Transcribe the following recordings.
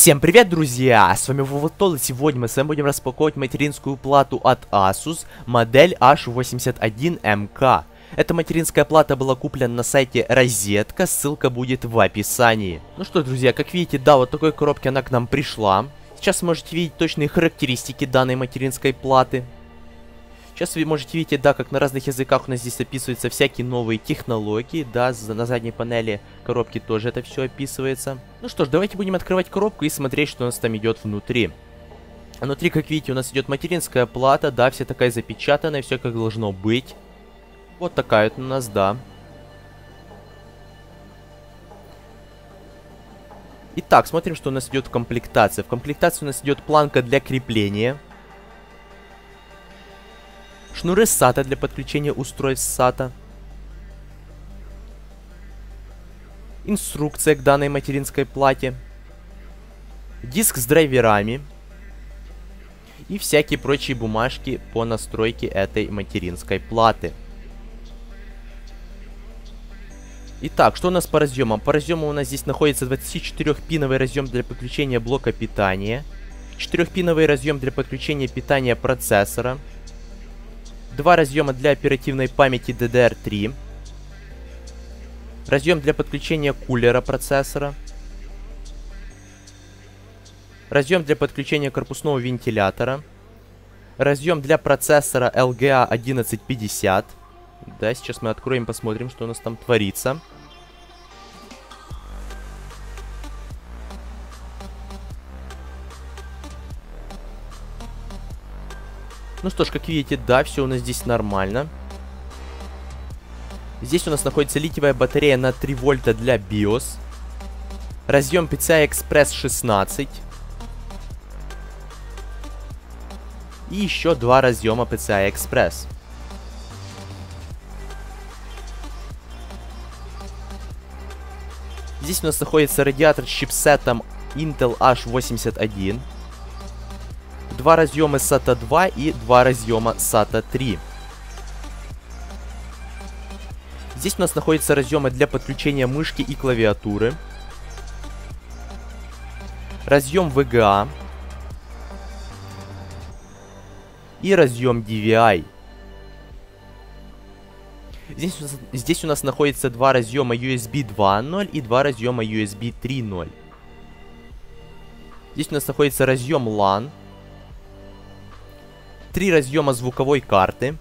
Всем привет, друзья! С вами Вовотол, и сегодня мы с вами будем распаковывать материнскую плату от Asus, модель H81MK. Эта материнская плата была куплена на сайте Розетка, ссылка будет в описании. Ну что, друзья, как видите, да, вот такой коробки она к нам пришла. Сейчас можете видеть точные характеристики данной материнской платы. Сейчас вы можете видеть, да, как на разных языках у нас здесь описываются всякие новые технологии, да, на задней панели коробки тоже это все описывается. Ну что ж, давайте будем открывать коробку и смотреть, что у нас там идет внутри. Внутри, как видите, у нас идет материнская плата, да, вся такая запечатанная, все как должно быть. Вот такая вот у нас, да. Итак, смотрим, что у нас идет в комплектации. В комплектации у нас идет планка для крепления. Шнуры SATA для подключения устройств SATA. Инструкция к данной материнской плате. Диск с драйверами. И всякие прочие бумажки по настройке этой материнской платы. Итак, что у нас по разъемам? По разъему у нас здесь находится 24-пиновый разъем для подключения блока питания. 4-пиновый разъем для подключения питания процессора два разъема для оперативной памяти DDR3, разъем для подключения кулера процессора, разъем для подключения корпусного вентилятора, разъем для процессора LGA 1150. Да, сейчас мы откроем, посмотрим, что у нас там творится. Ну что ж, как видите, да, все у нас здесь нормально. Здесь у нас находится литиевая батарея на 3 вольта для BIOS. Разъем PCI Express 16. И еще два разъема PCI Express. Здесь у нас находится радиатор с чипсетом Intel H81 два разъема SATA 2 и два разъема SATA 3. Здесь у нас находятся разъемы для подключения мышки и клавиатуры. Разъем VGA. И разъем DVI. Здесь, здесь у нас находится два разъема USB 2.0 и два разъема USB 3.0. Здесь у нас находится разъем LAN три разъема звуковой карты,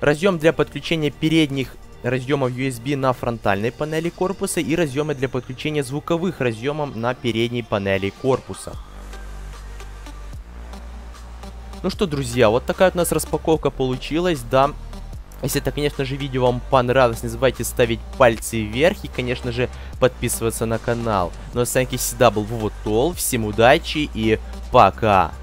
разъем для подключения передних разъемов USB на фронтальной панели корпуса и разъемы для подключения звуковых разъемов на передней панели корпуса. Ну что, друзья, вот такая у нас распаковка получилась, да. Если это, конечно же, видео вам понравилось, не забывайте ставить пальцы вверх и, конечно же, подписываться на канал. Ну а с вами, всегда, был Вовотол. Всем удачи и пока!